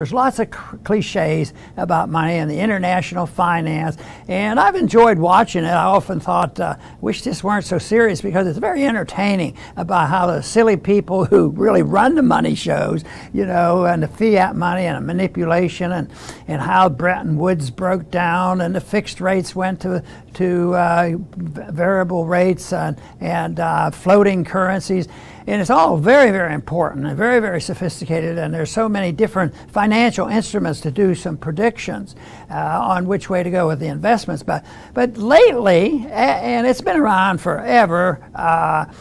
There's lots of cliches about money and the international finance, and I've enjoyed watching it. I often thought, uh, wish this weren't so serious because it's very entertaining about how the silly people who really run the money shows, you know, and the fiat money and the manipulation, and, and how Bretton Woods broke down and the fixed rates went to, to uh, variable rates and, and uh, floating currencies. And it's all very, very important and very, very sophisticated. And there's so many different financial instruments to do some predictions uh, on which way to go with the investments. But, but lately, and it's been around forever, uh,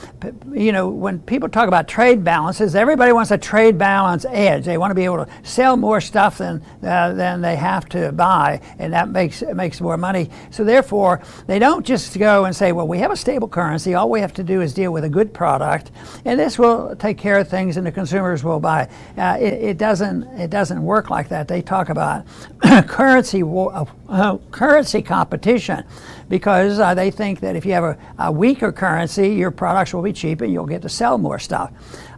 you know, when people talk about trade balances, everybody wants a trade balance edge. They want to be able to sell more stuff than, uh, than they have to buy, and that makes, makes more money. So therefore, they don't just go and say, well, we have a stable currency. All we have to do is deal with a good product. And this will take care of things, and the consumers will buy. Uh, it, it, doesn't. It doesn't work like that. They talk about currency uh, uh, currency competition because uh, they think that if you have a, a, weaker currency, your products will be cheap and you'll get to sell more stuff.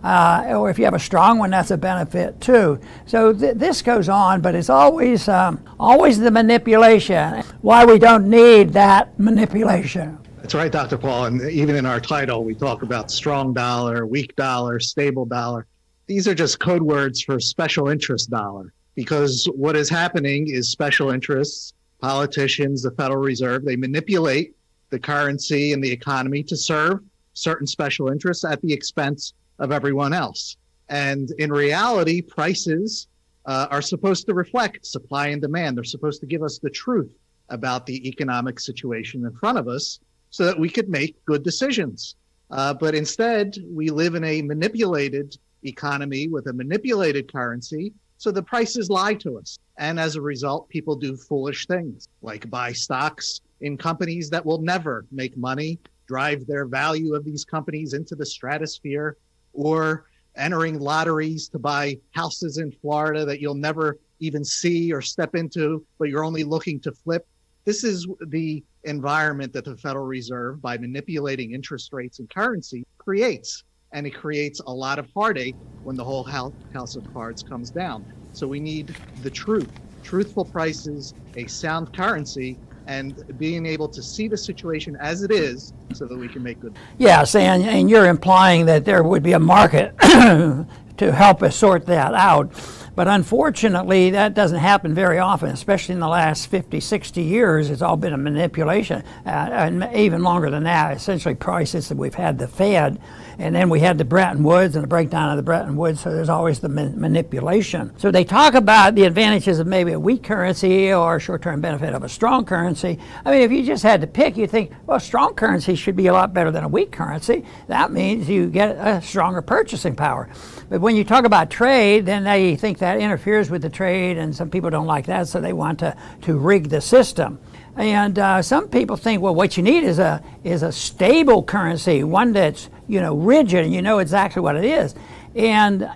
Uh, or if you have a strong one, that's a benefit too. So th this goes on, but it's always um, always the manipulation. Why we don't need that manipulation. That's right, Dr. Paul. And even in our title, we talk about strong dollar, weak dollar, stable dollar. These are just code words for special interest dollar because what is happening is special interests, politicians, the Federal Reserve, they manipulate the currency and the economy to serve certain special interests at the expense of everyone else. And in reality, prices uh, are supposed to reflect supply and demand. They're supposed to give us the truth about the economic situation in front of us so that we could make good decisions. Uh, but instead, we live in a manipulated economy with a manipulated currency. So the prices lie to us. And as a result, people do foolish things like buy stocks in companies that will never make money, drive their value of these companies into the stratosphere, or entering lotteries to buy houses in Florida that you'll never even see or step into, but you're only looking to flip. This is the environment that the Federal Reserve, by manipulating interest rates and currency, creates. And it creates a lot of heartache when the whole house of cards comes down. So we need the truth, truthful prices, a sound currency, and being able to see the situation as it is so that we can make good. Yes, and, and you're implying that there would be a market to help us sort that out. But unfortunately, that doesn't happen very often, especially in the last 50, 60 years. It's all been a manipulation, uh, and even longer than that. Essentially, prices that we've had the Fed, and then we had the Bretton Woods and the breakdown of the Bretton Woods, so there's always the manipulation. So they talk about the advantages of maybe a weak currency or a short term benefit of a strong currency. I mean, if you just had to pick, you think, well, strong currency should be a lot better than a weak currency. That means you get a stronger purchasing power. But when you talk about trade, then they think that that interferes with the trade, and some people don't like that, so they want to, to rig the system. And uh, some people think, well, what you need is a is a stable currency, one that's you know rigid, and you know exactly what it is. And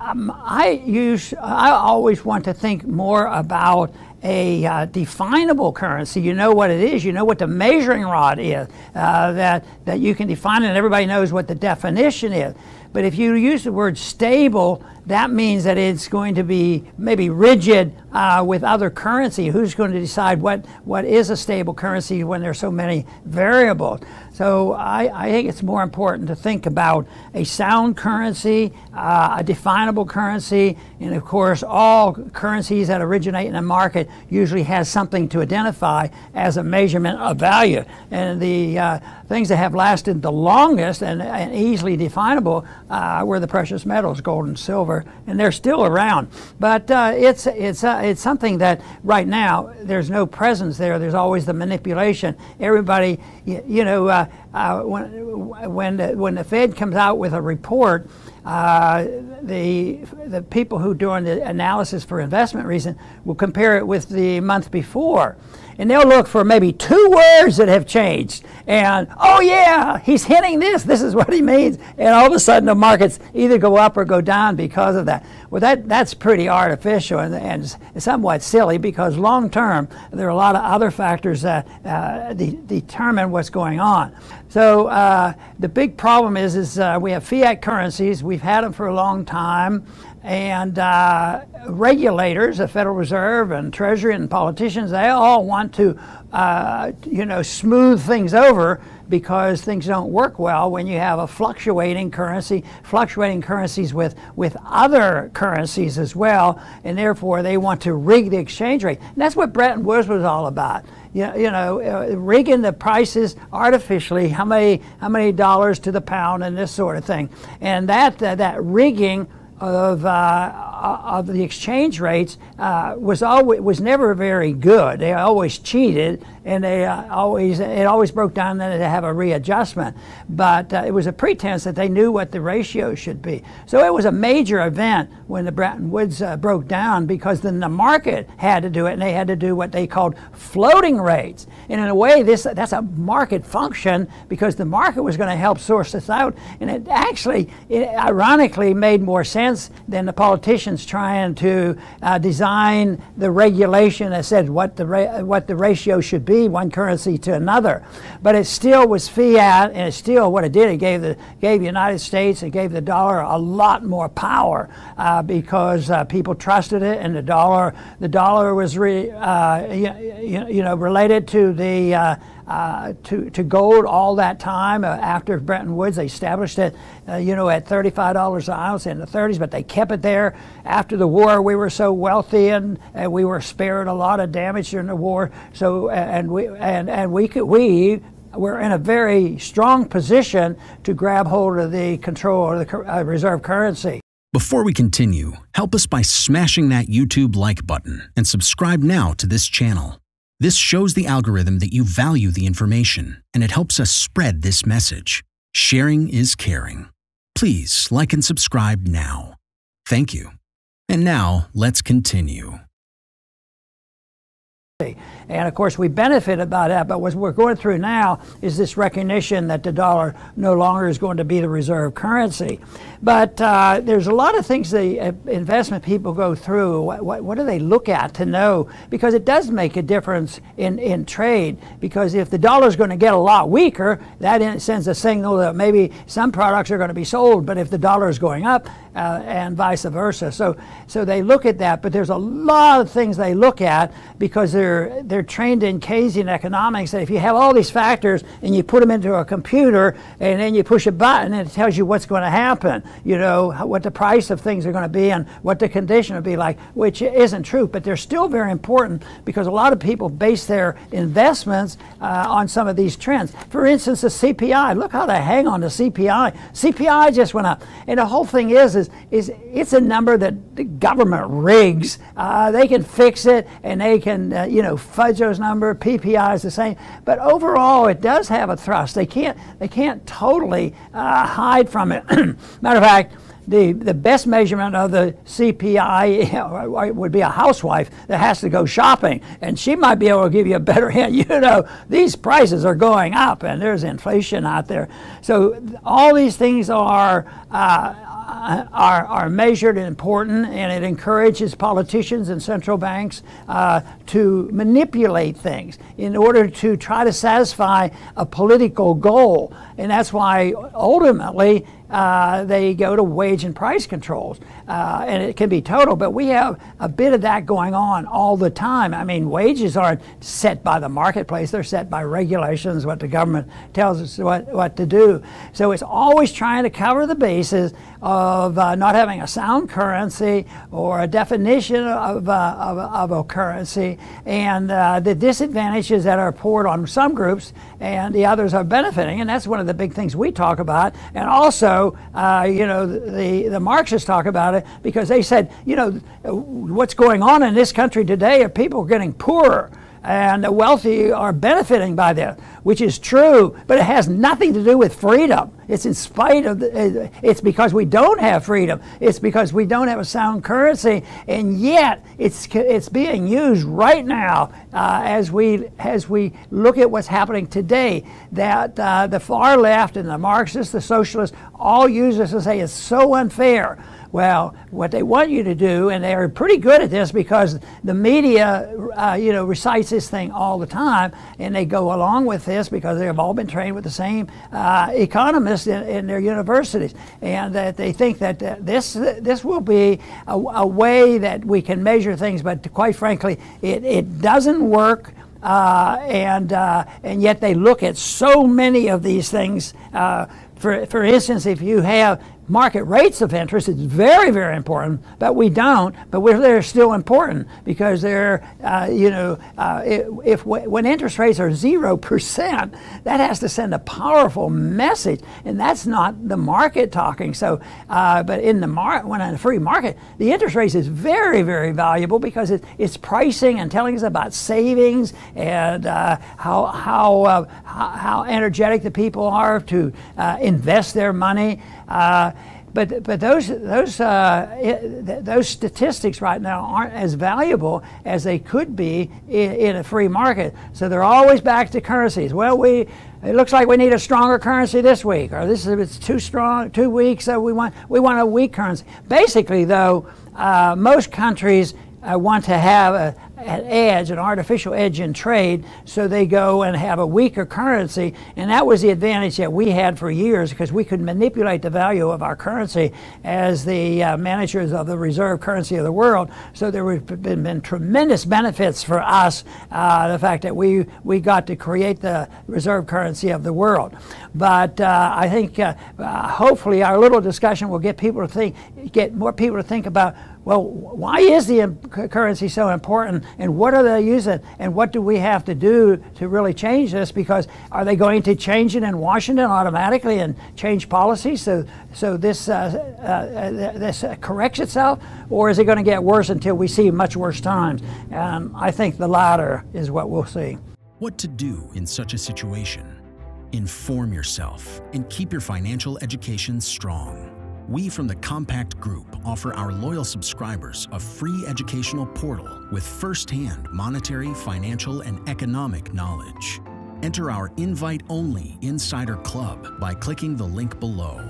um, I use I always want to think more about a uh, definable currency. You know what it is. You know what the measuring rod is. Uh, that that you can define it, and everybody knows what the definition is. But if you use the word stable, that means that it's going to be maybe rigid uh, with other currency. Who's going to decide what, what is a stable currency when there's so many variables? So I, I think it's more important to think about a sound currency, uh, a definable currency, and of course all currencies that originate in a market usually has something to identify as a measurement of value. And the uh, things that have lasted the longest and, and easily definable uh, the precious metals, gold and silver, and they're still around. But uh, it's, it's, uh, it's something that right now there's no presence there. There's always the manipulation. Everybody, you, you know, uh, uh, when, when, the, when the Fed comes out with a report, uh, the, the people who doing the analysis for investment reason will compare it with the month before and they'll look for maybe two words that have changed. And, oh yeah, he's hinting this, this is what he means. And all of a sudden the markets either go up or go down because of that. Well, that, that's pretty artificial and, and somewhat silly because long term, there are a lot of other factors that uh, de determine what's going on. So uh, the big problem is, is uh, we have fiat currencies. We've had them for a long time. and uh, regulators, the Federal Reserve and Treasury and politicians, they all want to, uh, you know, smooth things over because things don't work well when you have a fluctuating currency, fluctuating currencies with, with other currencies as well, and therefore they want to rig the exchange rate. And that's what Bretton Woods was all about. You you know uh, rigging the prices artificially, how many, how many dollars to the pound and this sort of thing. And that, uh, that rigging of, uh, of the exchange rates uh, was always was never very good. They always cheated, and they uh, always it always broke down. Then to have a readjustment, but uh, it was a pretense that they knew what the ratio should be. So it was a major event when the Bretton Woods uh, broke down because then the market had to do it, and they had to do what they called floating rates. And in a way, this that's a market function because the market was going to help source this out, and it actually, it ironically, made more sense than the politicians trying to uh, design the regulation that said what the what the ratio should be one currency to another. But it still was fiat, and it still what it did. It gave the gave the United States, it gave the dollar a lot more power uh, because uh, people trusted it, and the dollar the dollar was re, uh, you, you, know related to the uh, to, to gold all that time. Uh, after Bretton Woods, they established it, uh, you know, at $35 an ounce in the 30s, but they kept it there. After the war, we were so wealthy and, and we were spared a lot of damage during the war. So, and we, and, and we could, we we're in a very strong position to grab hold of the control of the uh, reserve currency. Before we continue, help us by smashing that YouTube like button and subscribe now to this channel. This shows the algorithm that you value the information, and it helps us spread this message. Sharing is caring. Please like and subscribe now. Thank you. And now, let's continue. And of course, we benefit about that. But what we're going through now is this recognition that the dollar no longer is going to be the reserve currency. But uh, there's a lot of things the uh, investment people go through. What, what, what, do they look at to know? Because it does make a difference in, in trade. Because if the dollar is going to get a lot weaker, that sends a signal that maybe some products are going to be sold. But if the dollar is going up, uh, and vice versa. So, so they look at that. But there's a lot of things they look at because they're they're trained in Keynesian economics. That if you have all these factors and you put them into a computer and then you push a button, and it tells you what's going to happen you know, what the price of things are going to be and what the condition will be like, which isn't true, but they're still very important because a lot of people base their investments uh, on some of these trends. For instance, the CPI. Look how they hang on to CPI. CPI just went up, and the whole thing is, is, is it's a number that the government rigs. Uh, they can fix it, and they can, uh, you know, those numbers. PPI is the same, but overall, it does have a thrust. They can't, they can't totally uh, hide from it. Matter of fact, the, the best measurement of the CPI would be a housewife that has to go shopping, and she might be able to give you a better hint. You know, these prices are going up, and there's inflation out there. So all these things are. Uh, are, are measured and important, and it encourages politicians and central banks uh, to manipulate things in order to try to satisfy a political goal. And that's why ultimately uh, they go to wage and price controls. Uh, and it can be total, but we have a bit of that going on all the time. I mean, wages aren't set by the marketplace, they're set by regulations, what the government tells us what, what to do. So it's always trying to cover the bases of uh, not having a sound currency or a definition of, uh, of, of, a currency and uh, the disadvantages that are poured on some groups and the others are benefiting. And that's one of the big things we talk about. And also, uh, you know, the, the Marxists talk about it because they said, you know, what's going on in this country today are people getting poorer and the wealthy are benefiting by this, which is true, but it has nothing to do with freedom. It's in spite of, the, it's because we don't have freedom. It's because we don't have a sound currency, and yet it's, it's being used right now uh, as, we, as we look at what's happening today, that uh, the far left and the Marxists, the socialists, all use this to say it's so unfair Well, what they want you to do, and they're pretty good at this because the media, uh, you know, recites this thing all the time, and they go along with this because they have all been trained with the same uh, economists in, in, their universities, and that they think that uh, this this will be a, a, way that we can measure things. But quite frankly, it, it doesn't work. Uh, and uh, and yet they look at so many of these things. Uh, for for instance, if you have market rates of interest is very, very important, but we don't. But they're still important because they're, uh, you know, uh, if, when interest rates are zero percent, that has to send a powerful message, and that's not the market talking. So, uh, but in the mar- when in a free market, the interest rate is very, very valuable because it, it's pricing and telling us about savings and uh, how how, uh, how energetic the people are to uh, invest their money. Uh, but but those those uh, those statistics right now aren't as valuable as they could be in, in, a free market. So they're always back to currencies. Well, we it looks like we need a stronger currency this week, or this is it's too strong, too weak. So we want we want a weak currency. Basically, though, uh, most countries uh, want to have a, an edge, an artificial edge in trade, so they go and have a weaker currency. And that was the advantage that we had for years because we could manipulate the value of our currency as the uh, managers of the reserve currency of the world. So there have been, been tremendous benefits for us, uh, the fact that we, we got to create the reserve currency of the world. But uh, I think uh, uh, hopefully our little discussion will get people to think, get more people to think about well, why is the currency so important and what are they using and what do we have to do to really change this? Because are they going to change it in Washington automatically and change policy so, so this, uh, uh, this corrects itself? Or is it going to get worse until we see much worse times? Um, I think the latter is what we'll see. What to do in such a situation? Inform yourself and keep your financial education strong. We from the Compact Group offer our loyal subscribers a free educational portal with first-hand monetary, financial, and economic knowledge. Enter our invite-only Insider Club by clicking the link below.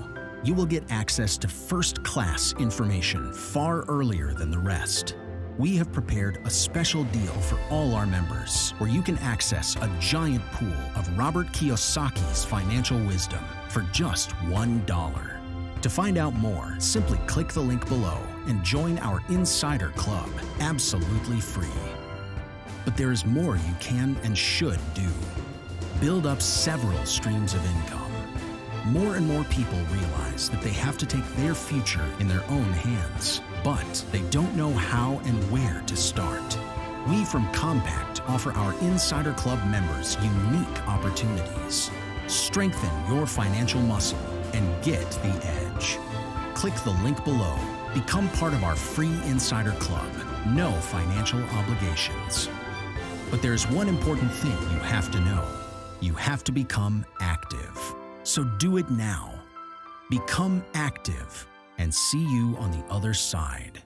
You will get access to first-class information far earlier than the rest. We have prepared a special deal for all our members where you can access a giant pool of Robert Kiyosaki's financial wisdom for just $1. To find out more, simply click the link below and join our Insider Club absolutely free. But there is more you can and should do. Build up several streams of income. More and more people realize that they have to take their future in their own hands, but they don't know how and where to start. We from Compact offer our Insider Club members unique opportunities. Strengthen your financial muscle and get the edge. Click the link below. Become part of our free Insider Club. No financial obligations. But there's one important thing you have to know. You have to become active. So do it now. Become active and see you on the other side.